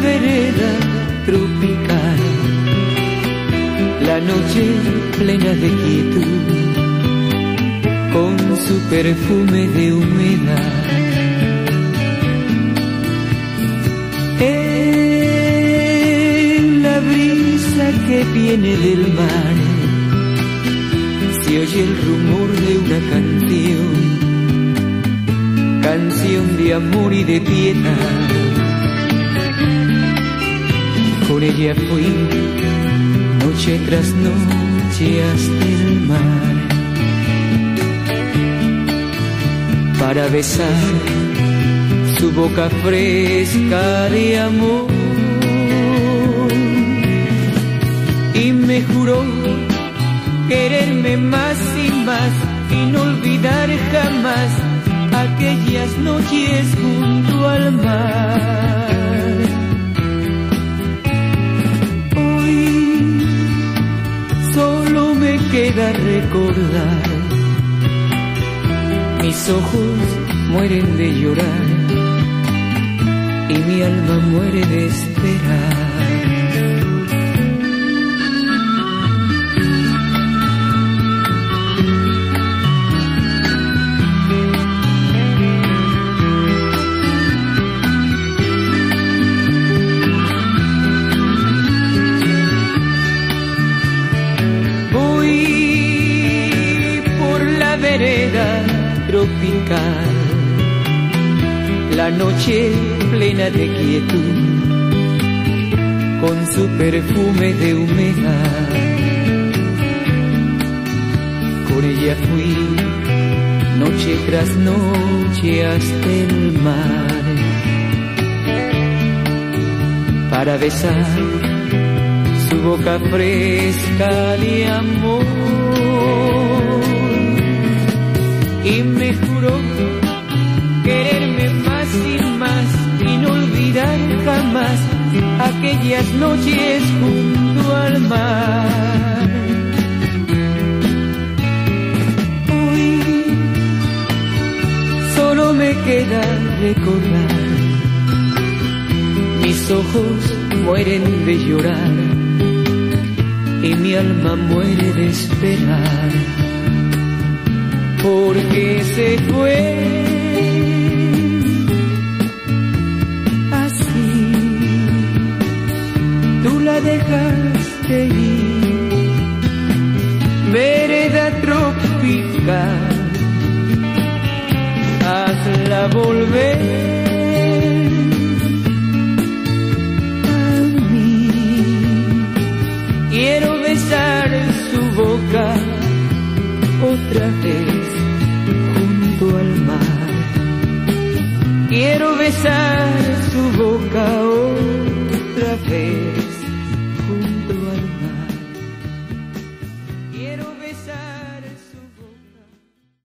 vereda tropical, la noche plena de quietud, con su perfume de humedad. En la brisa que viene del mar, se oye el rumor de una canción, canción de amor y de piedad. Con ella fui noche tras noche hasta el mar para besar su boca fresca de amor y me juró quererme más y más y no olvidar jamás aquellas noches junto al mar. Queda recordar. Mis ojos mueren de llorar y mi alma muere de esperar. Tropical, la noche plena de quietud, con su perfume de humedad. Con ella fui noche tras noche hasta el mar, para besar su boca fresca de amor me juró quererme más y más y no olvidar jamás aquellas noches junto al mar. Hoy solo me queda recordar, mis ojos mueren de llorar y mi alma muere de esperar porque se fue así. Tú la dejaste ir, vereda tropical, hazla volver. a mí. Quiero besar su boca otra vez besar su boca otra vez junto al mar. Quiero besar.